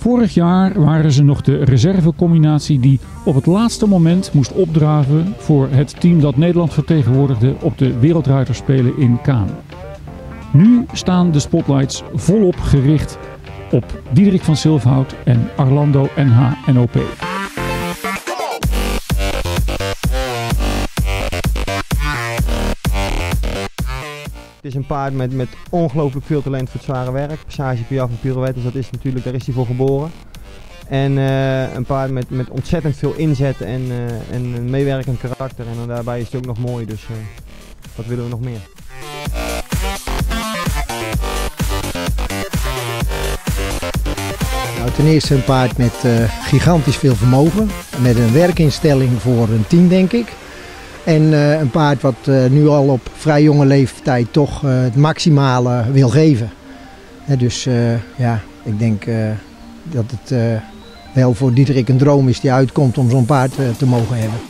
Vorig jaar waren ze nog de reservecombinatie die op het laatste moment moest opdraven voor het team dat Nederland vertegenwoordigde op de Wereldruiterspelen in Cannes. Nu staan de spotlights volop gericht op Diederik van Silverhout en Arlando NH-NOP. Het is een paard met, met ongelooflijk veel talent voor het zware werk. Passage, piaf en pirouettes, dat is natuurlijk, daar is hij voor geboren. En eh, een paard met, met ontzettend veel inzet en, uh, en een meewerkend karakter. En daarbij is het ook nog mooi, dus uh, wat willen we nog meer? Nou, ten eerste een paard met gigantisch veel vermogen. Met een werkinstelling voor een team, denk ik. En eh, een paard wat eh, nu al op vrij jonge leeftijd toch eh, het maximale wil geven. Dus ja, ik denk dat het wel voor Diederik een droom is die uitkomt om zo'n paard te mogen hebben.